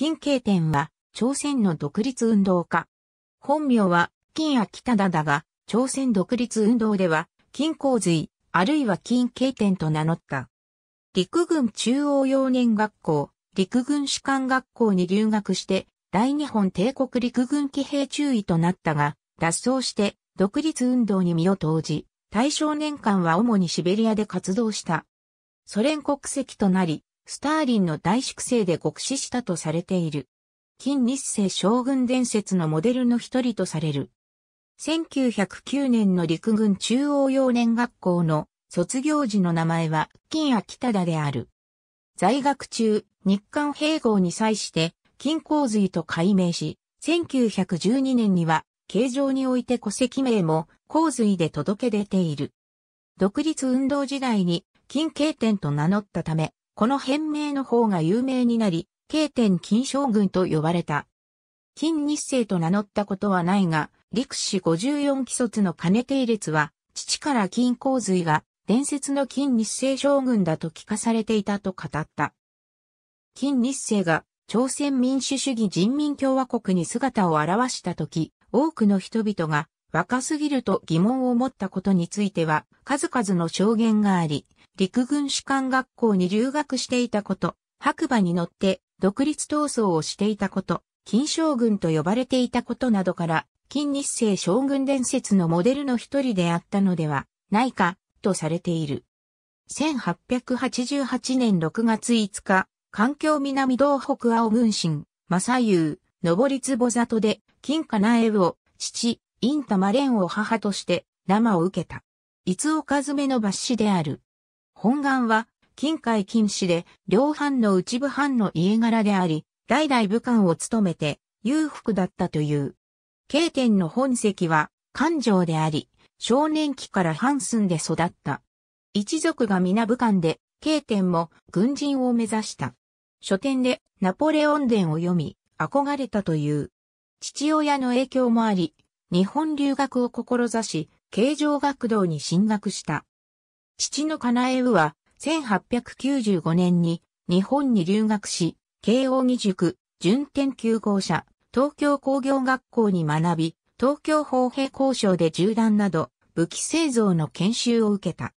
金慶天は朝鮮の独立運動家。本名は金秋忠だが、朝鮮独立運動では金洪水、あるいは金慶天と名乗った。陸軍中央幼年学校、陸軍士官学校に留学して、大日本帝国陸軍騎兵中尉となったが、脱走して独立運動に身を投じ、大正年間は主にシベリアで活動した。ソ連国籍となり、スターリンの大粛清で極死したとされている。金日成将軍伝説のモデルの一人とされる。1909年の陸軍中央幼年学校の卒業時の名前は金秋忠である。在学中、日韓併合に際して金洪水と改名し、1912年には形状において戸籍名も洪水で届け出ている。独立運動時代に金慶天と名乗ったため、この変名の方が有名になり、慶天金将軍と呼ばれた。金日成と名乗ったことはないが、陸士54期卒の金定列は、父から金洪水が伝説の金日成将軍だと聞かされていたと語った。金日成が朝鮮民主主義人民共和国に姿を現した時、多くの人々が若すぎると疑問を持ったことについては数々の証言があり、陸軍士官学校に留学していたこと、白馬に乗って独立闘争をしていたこと、金将軍と呼ばれていたことなどから、金日成将軍伝説のモデルの一人であったのではないか、とされている。1888年6月5日、環境南道北青軍神、正優、登り壺里で、金かなえを、父、インタマレンを母として、生を受けた。伊津岡詰の抜子である。本願は、金海金氏で、両藩の内部藩の家柄であり、代々武官を務めて、裕福だったという。慶天の本籍は、官城であり、少年期から藩寸で育った。一族が皆武官で、慶天も軍人を目指した。書店でナポレオン伝を読み、憧れたという。父親の影響もあり、日本留学を志し、慶城学堂に進学した。父のカナエウは、1895年に日本に留学し、慶応義塾、準天9号車、東京工業学校に学び、東京砲兵交渉で銃弾など、武器製造の研修を受けた。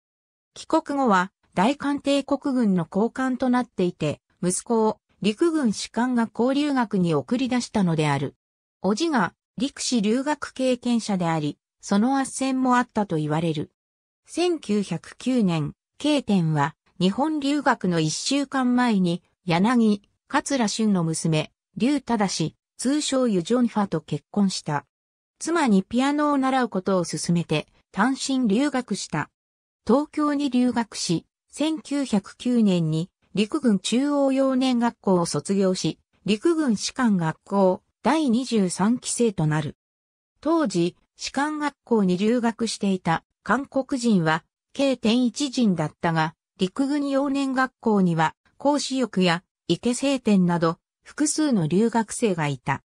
帰国後は、大韓帝国軍の高官となっていて、息子を陸軍士官学校留学に送り出したのである。叔父が陸士留学経験者であり、その斡旋もあったと言われる。1909年、慶天は日本留学の一週間前に柳、桂春の娘、劉忠通称ユジョンファと結婚した。妻にピアノを習うことを勧めて単身留学した。東京に留学し、1909年に陸軍中央幼年学校を卒業し、陸軍士官学校第23期生となる。当時、士官学校に留学していた韓国人は、計天一人だったが、陸軍幼年学校には、講師翼や池聖天など、複数の留学生がいた。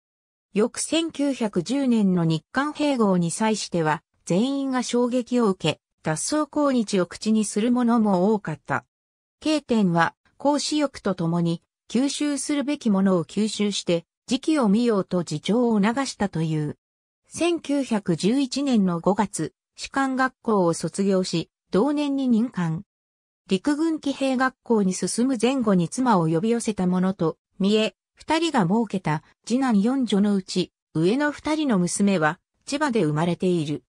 翌1910年の日韓併合に際しては、全員が衝撃を受け、脱走抗日を口にする者も多かった。経天は講師欲とともに、吸収するべきものを吸収して、時期を見ようと自重を促したという。1911年の5月、士官学校を卒業し、同年に任官。陸軍騎兵学校に進む前後に妻を呼び寄せたものと、見え、二人が設けた次男四女のうち、上の二人の娘は、千葉で生まれている。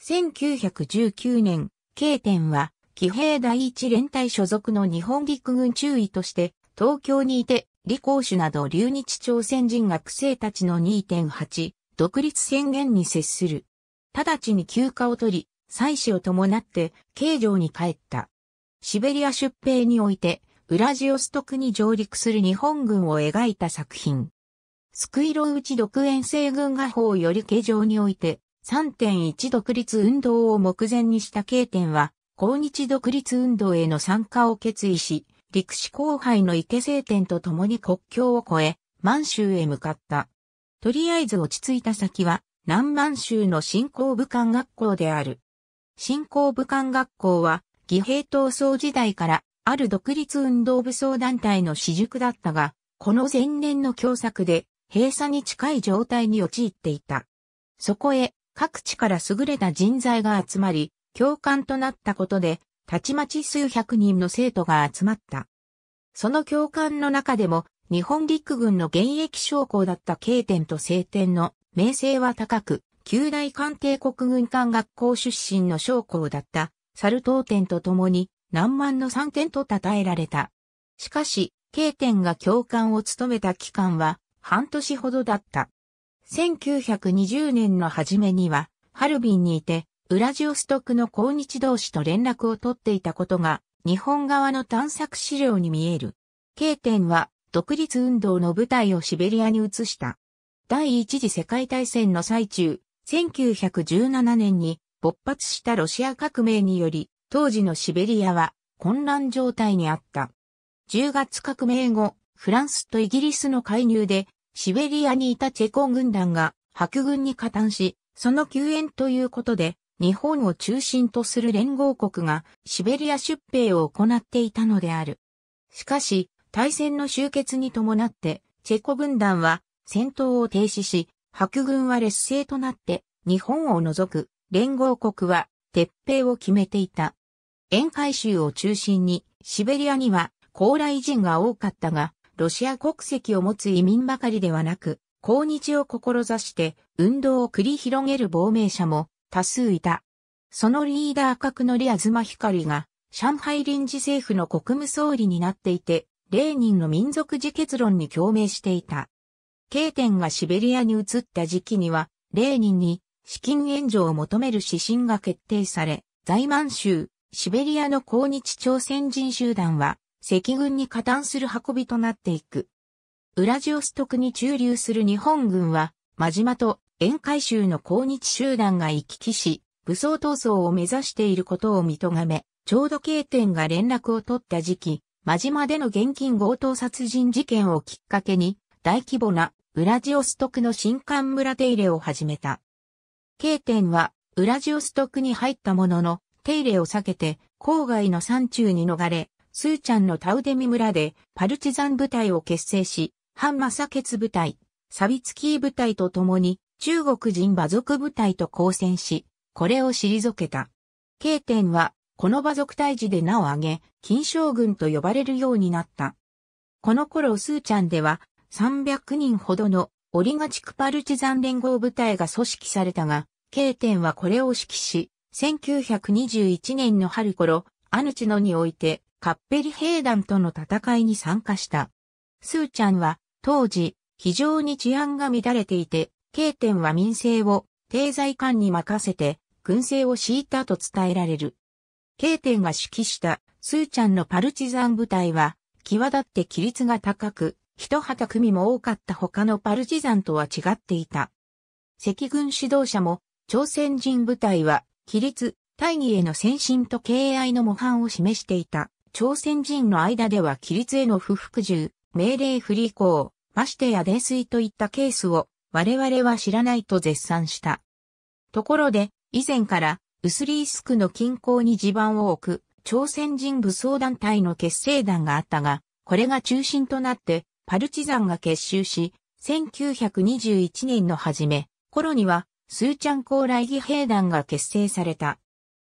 1919年、慶天は、騎兵第一連隊所属の日本陸軍中尉として、東京にいて、李光主など留日朝鮮人学生たちの2.8、独立宣言に接する。直ちに休暇を取り、祭祀を伴って、京城に帰った。シベリア出兵において、ウラジオストクに上陸する日本軍を描いた作品。スクイロウチ独演西軍画法より京城において、3.1独立運動を目前にした経典は、抗日独立運動への参加を決意し、陸士後輩の池聖天と共に国境を越え、満州へ向かった。とりあえず落ち着いた先は、南満州の新興武官学校である。新興武官学校は、義兵闘争時代から、ある独立運動武装団体の私塾だったが、この前年の共作で閉鎖に近い状態に陥っていた。そこへ各地から優れた人材が集まり、共感となったことで、たちまち数百人の生徒が集まった。その共感の中でも、日本陸軍の現役将校だった慶天と晴天の名声は高く、旧大艦艇国軍艦学校出身の将校だった猿東天と共に何万の三点と称えられた。しかし、慶天が教官を務めた期間は半年ほどだった。1920年の初めには、ハルビンにいて、ウラジオストクの抗日同士と連絡を取っていたことが、日本側の探索資料に見える。慶天は、独立運動の部隊をシベリアに移した。第一次世界大戦の最中、1917年に勃発したロシア革命により、当時のシベリアは混乱状態にあった。10月革命後、フランスとイギリスの介入で、シベリアにいたチェコ軍団が白軍に加担し、その救援ということで、日本を中心とする連合国がシベリア出兵を行っていたのである。しかし、大戦の終結に伴って、チェコ軍団は戦闘を停止し、白軍は劣勢となって日本を除く連合国は撤兵を決めていた。沿海州を中心にシベリアには高麗人が多かったが、ロシア国籍を持つ移民ばかりではなく、抗日を志して運動を繰り広げる亡命者も多数いた。そのリーダー格のリアズマヒカリが上海臨時政府の国務総理になっていて、レーニンの民族自決論に共鳴していた。K 点がシベリアに移った時期には、レーニンに資金援助を求める指針が決定され、在満州、シベリアの抗日朝鮮人集団は、赤軍に加担する運びとなっていく。ウラジオストクに駐留する日本軍は、真島と沿海州の抗日集団が行き来し、武装闘争を目指していることを認め、ちょうど K 点が連絡を取った時期、真島での現金強盗殺人事件をきっかけに、大規模なウラジオストクの新艦村手入れを始めた。K 点は、ウラジオストクに入ったものの、手入れを避けて、郊外の山中に逃れ、スーチャンのタウデミ村で、パルチザン部隊を結成し、反マサケツ部隊、サビツキー部隊と共に、中国人馬族部隊と交戦し、これを退けた。K 点は、この馬族退治で名を挙げ、金将軍と呼ばれるようになった。この頃スーチャンでは、300人ほどのオリガチクパルチザン連合部隊が組織されたが、K 点はこれを指揮し、1921年の春頃、アヌチノにおいて、カッペリ兵団との戦いに参加した。スーチャンは、当時、非常に治安が乱れていて、K 点は民政を定在官に任せて、軍政を敷いたと伝えられる。K 点が指揮したスーチャンのパルチザン部隊は、際立って規律が高く、一旗組も多かった他のパルチザンとは違っていた。赤軍指導者も、朝鮮人部隊は、規律、大義への先進と敬愛の模範を示していた。朝鮮人の間では規律への不服従、命令不履行、ましてや泥酔といったケースを我々は知らないと絶賛した。ところで、以前からウスリースクの近郊に地盤を置く朝鮮人武装団体の結成団があったが、これが中心となってパルチザンが結集し、1921年の初め、頃には、スーチャン高来義兵団が結成された。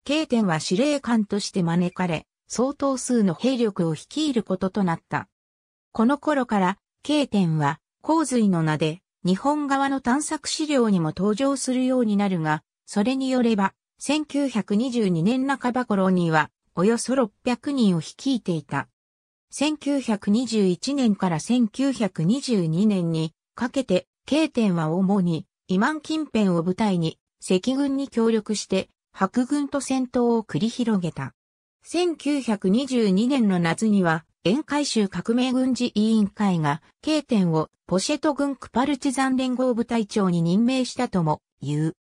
K 点は司令官として招かれ、相当数の兵力を率いることとなった。この頃から、K 点は、洪水の名で、日本側の探索資料にも登場するようになるが、それによれば、1922年半ば頃には、およそ600人を率いていた。1921年から1922年にかけて、K 点は主に、イマン近辺を舞台に、赤軍に協力して、白軍と戦闘を繰り広げた。1922年の夏には、沿海州革命軍事委員会が、K 点をポシェト軍クパルチザン連合部隊長に任命したとも言う。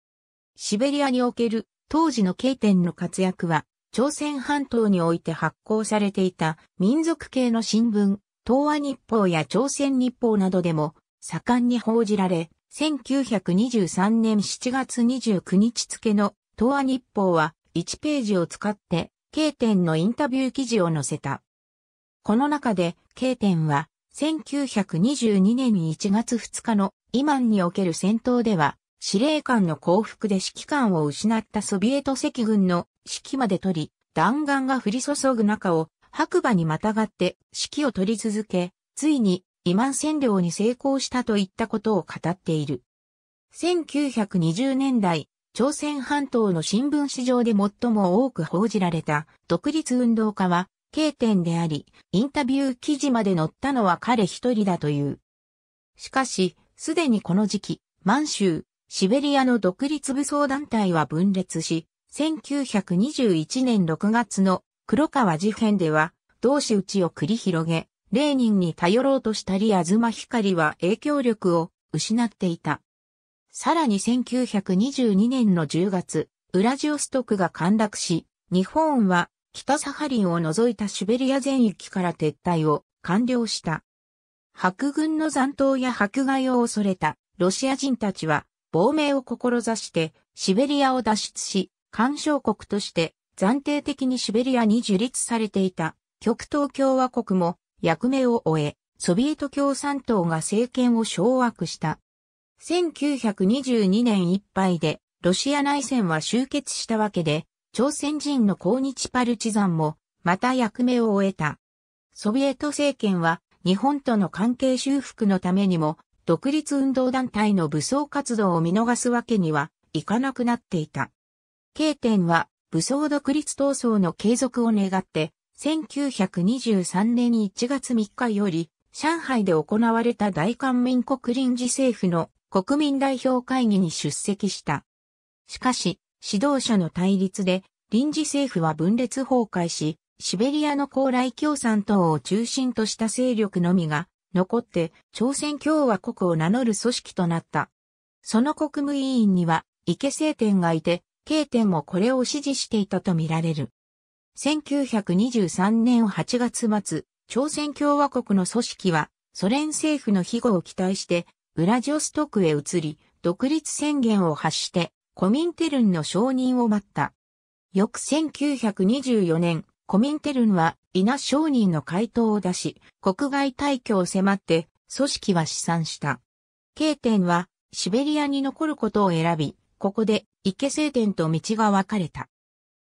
シベリアにおける当時の K 点の活躍は、朝鮮半島において発行されていた民族系の新聞、東亜日報や朝鮮日報などでも盛んに報じられ、1923年7月29日付の東亜日報は1ページを使って K 点のインタビュー記事を載せた。この中で K 点は1922年1月2日のイマンにおける戦闘では、司令官の降伏で指揮官を失ったソビエト赤軍の指揮まで取り、弾丸が降り注ぐ中を白馬にまたがって指揮を取り続け、ついにイマン占領に成功したといったことを語っている。1920年代、朝鮮半島の新聞史上で最も多く報じられた独立運動家は、経点であり、インタビュー記事まで載ったのは彼一人だという。しかし、すでにこの時期、満州、シベリアの独立武装団体は分裂し、1921年6月の黒川事変では、同士討ちを繰り広げ、レーニンに頼ろうとしたり東光は影響力を失っていた。さらに1922年の10月、ウラジオストクが陥落し、日本は北サハリンを除いたシベリア全域から撤退を完了した。白軍の残党や迫害を恐れたロシア人たちは亡命を志してシベリアを脱出し、干渉国として暫定的にシベリアに樹立されていた極東共和国も役目を終え、ソビエト共産党が政権を掌握した。1922年いっぱいでロシア内戦は終結したわけで、朝鮮人の抗日パルチザンもまた役目を終えた。ソビエト政権は日本との関係修復のためにも独立運動団体の武装活動を見逃すわけにはいかなくなっていた。K 点は武装独立闘争の継続を願って、1923年1月3日より上海で行われた大韓民国臨時政府の国民代表会議に出席した。しかし、指導者の対立で臨時政府は分裂崩壊し、シベリアの高麗共産党を中心とした勢力のみが残って朝鮮共和国を名乗る組織となった。その国務委員には池政天がいて、K 点もこれを支持していたとみられる。1923年8月末、朝鮮共和国の組織はソ連政府の庇護を期待してウラジオストクへ移り、独立宣言を発してコミンテルンの承認を待った。翌1924年、コミンテルンは稲承認の回答を出し、国外退去を迫って組織は試算した。K 点はシベリアに残ることを選び、ここで池聖天と道が分かれた。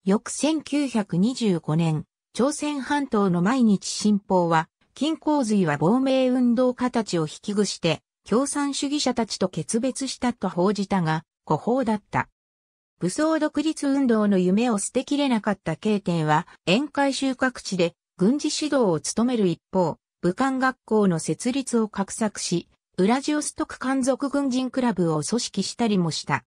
翌1925年、朝鮮半島の毎日新報は、金洪水は亡命運動家たちを引きぐして、共産主義者たちと決別したと報じたが、誤報だった。武装独立運動の夢を捨てきれなかった経典は、宴会収穫地で軍事指導を務める一方、武漢学校の設立を画策し、ウラジオストク艦族軍人クラブを組織したりもした。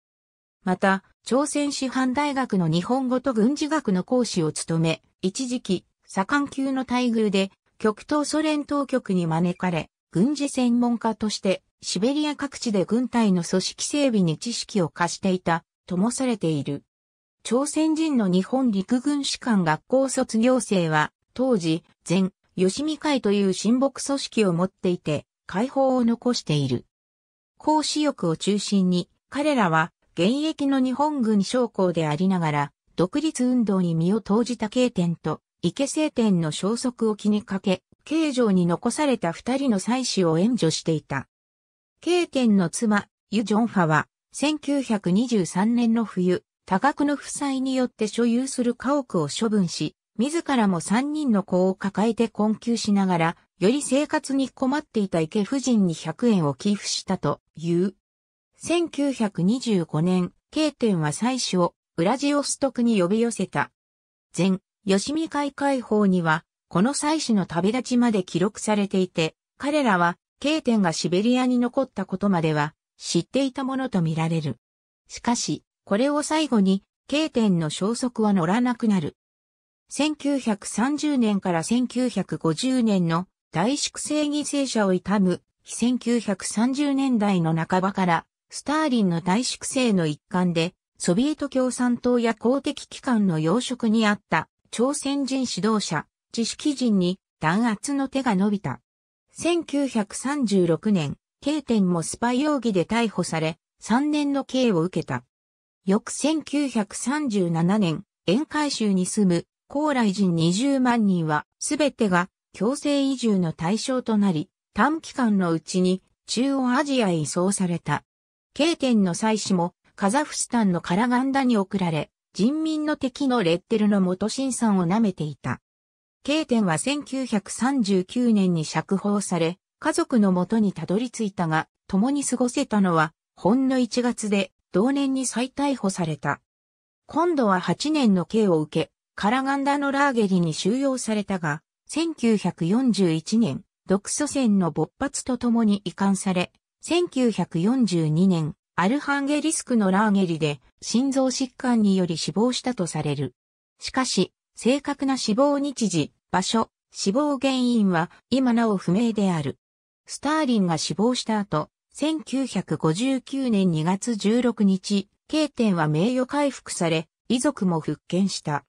また、朝鮮師範大学の日本語と軍事学の講師を務め、一時期、左官級の待遇で、極東ソ連当局に招かれ、軍事専門家としてシベリア各地で軍隊の組織整備に知識を貸していたともされている。朝鮮人の日本陸軍士官学校卒業生は当時全吉見会という親睦組織を持っていて解放を残している。講師欲を中心に彼らは現役の日本軍将校でありながら独立運動に身を投じた経典と池聖典の消息を気にかけ、刑場に残された二人の妻子を援助していた。慶天の妻、ユ・ジョンファは、1923年の冬、多額の負債によって所有する家屋を処分し、自らも3人の子を抱えて困窮しながら、より生活に困っていた池夫人に100円を寄付したという。1925年、慶天は妻子をウラジオストクに呼び寄せた。前、吉見会解放には、この妻子の旅立ちまで記録されていて、彼らは K 点がシベリアに残ったことまでは知っていたものとみられる。しかし、これを最後に K 点の消息は乗らなくなる。1930年から1950年の大粛清犠牲者を悼む1930年代の半ばからスターリンの大粛清の一環でソビエト共産党や公的機関の要職にあった朝鮮人指導者、知識人に弾圧の手が伸びた。1936年、K 点もスパイ容疑で逮捕され、3年の刑を受けた。翌1937年、沿海州に住む高麗人20万人は、すべてが強制移住の対象となり、短期間のうちに中央アジアへ移送された。経典の祭祀もカザフスタンのカラガンダに送られ、人民の敵のレッテルの元新さんを舐めていた。経典は1939年に釈放され、家族の元にたどり着いたが、共に過ごせたのは、ほんの1月で、同年に再逮捕された。今度は8年の刑を受け、カラガンダのラーゲリに収容されたが、1941年、独ソ戦の勃発とともに移管され、1942年、アルハンゲリスクのラーゲリで心臓疾患により死亡したとされる。しかし、正確な死亡日時、場所、死亡原因は今なお不明である。スターリンが死亡した後、1959年2月16日、経典は名誉回復され、遺族も復権した。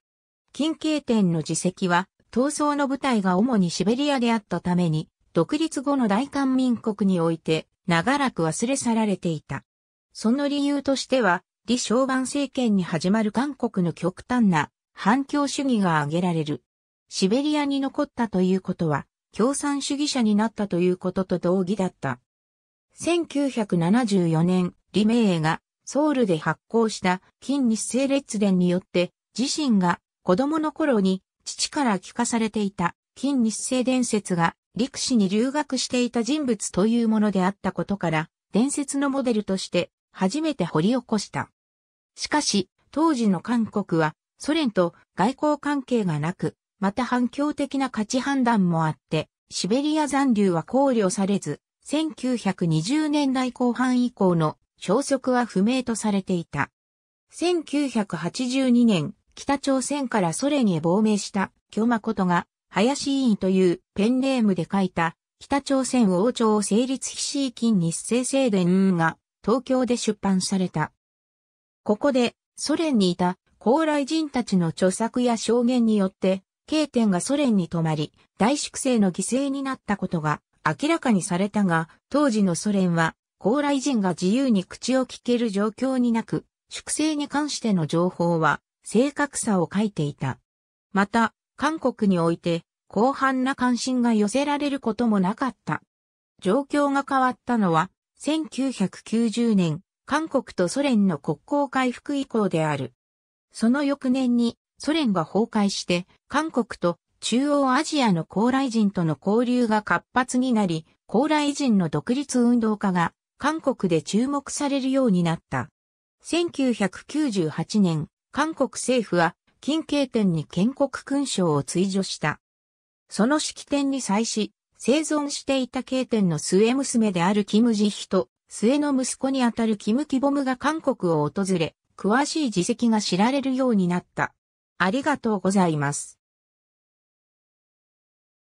金経典の自責は、闘争の舞台が主にシベリアであったために、独立後の大韓民国において、長らく忘れ去られていた。その理由としては、李承晩政権に始まる韓国の極端な反共主義が挙げられる。シベリアに残ったということは、共産主義者になったということと同義だった。1974年、李明映がソウルで発行した金日成列伝によって自身が子供の頃に父から聞かされていた金日成伝説が陸士に留学していた人物というものであったことから、伝説のモデルとして初めて掘り起こした。しかし、当時の韓国はソ連と外交関係がなく、また反共的な価値判断もあって、シベリア残留は考慮されず、1920年代後半以降の消息は不明とされていた。1982年、北朝鮮からソ連へ亡命した京誠が、林委員というペンネームで書いた、北朝鮮王朝成立非シー金日清正伝が東京で出版された。ここでソ連にいた高麗人たちの著作や証言によって、経典がソ連に泊まり、大粛清の犠牲になったことが明らかにされたが、当時のソ連は高麗人が自由に口を聞ける状況になく、粛清に関しての情報は正確さを書いていた。また、韓国において、広範な関心が寄せられることもなかった。状況が変わったのは、1990年、韓国とソ連の国交回復以降である。その翌年に、ソ連が崩壊して、韓国と中央アジアの高麗人との交流が活発になり、高麗人の独立運動家が韓国で注目されるようになった。1998年、韓国政府は、近慶典に建国勲章を追除した。その式典に際し、生存していた慶典の末娘であるキム・ジヒと、末の息子にあたるキム・キボムが韓国を訪れ、詳しい事績が知られるようになった。ありがとうございます。